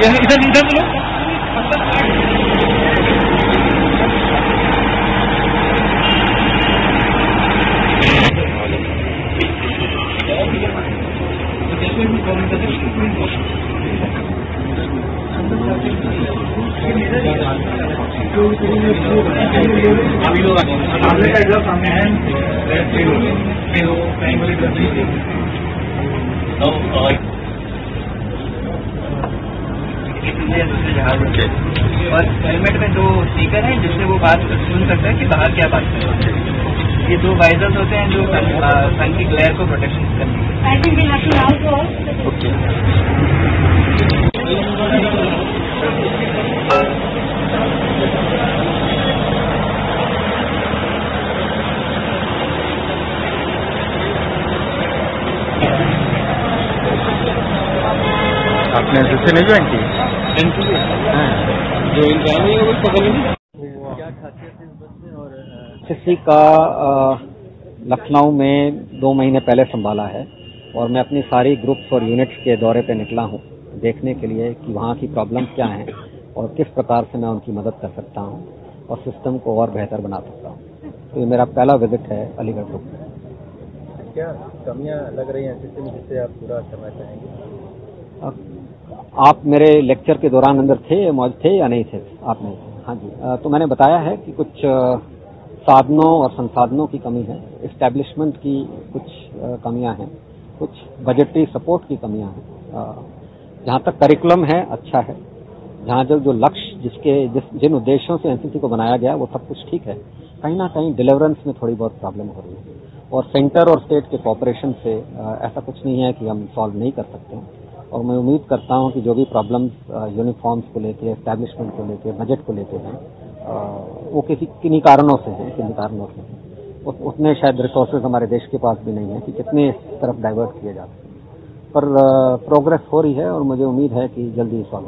इधर इधर लो अभी लोग सामने का एग्ज़ाम सामने है। फेल हो फेल जहाज़ okay. और हेलमेट में दो स्पीकर हैं जिससे वो बात सुन सकता है कि बाहर क्या बात कर रहे हैं। ये दो वाइजर्स होते हैं जो सन की ग्लेयर को प्रोटेक्शन करते हैं आपने एसएससी नहीं ज्वाइन की जो है वो पकड़ लेंगे। एसएससी का लखनऊ में दो महीने पहले संभाला है और मैं अपनी सारी ग्रुप्स और यूनिट्स के दौरे पे निकला हूँ देखने के लिए कि वहाँ की प्रॉब्लम क्या हैं और किस प्रकार से मैं उनकी मदद कर सकता हूँ और सिस्टम को और बेहतर बना सकता हूँ। तो ये मेरा पहला विज़िट है अलीगढ़ ग्रुप में। क्या कमियाँ लग रही हैं सिस्टम जिससे आप पूरा करना चाहेंगे आप मेरे लेक्चर के दौरान अंदर थे मौजूद थे या नहीं थे? आप नहीं थे हाँ जी। तो मैंने बताया है कि कुछ साधनों और संसाधनों की कमी है इस्टेब्लिशमेंट की कुछ कमियाँ हैं, कुछ बजटरी सपोर्ट की कमियाँ हैं। जहाँ तक करिकुलम है अच्छा है। जहाँ जो जो लक्ष्य जिसके, जिस, जिन उद्देश्यों से एनसीसी को बनाया गया, वो सब कुछ ठीक है। कहीं ना कहीं डिलीवरेंस में थोड़ी बहुत प्रॉब्लम हो रही है। और सेंटर और स्टेट के कॉपरेशन से ऐसा कुछ नहीं है कि हम सॉल्व नहीं कर सकते हैं। और मैं उम्मीद करता हूँ कि जो भी प्रॉब्लम्स यूनिफॉर्म्स को लेके एस्टैब्लिशमेंट को लेके बजट को लेके हैं वो किसी, किन्हीं कारणों से हैं, किन्हीं कारणों से हैं। उत- उतने शायद रिसोर्सेज हमारे देश के पास भी नहीं है कि कितने इस तरफ़ डाइवर्ट किए जा सकते पर प्रोग्रेस हो रही है और मुझे उम्मीद है कि जल्दी सॉल्व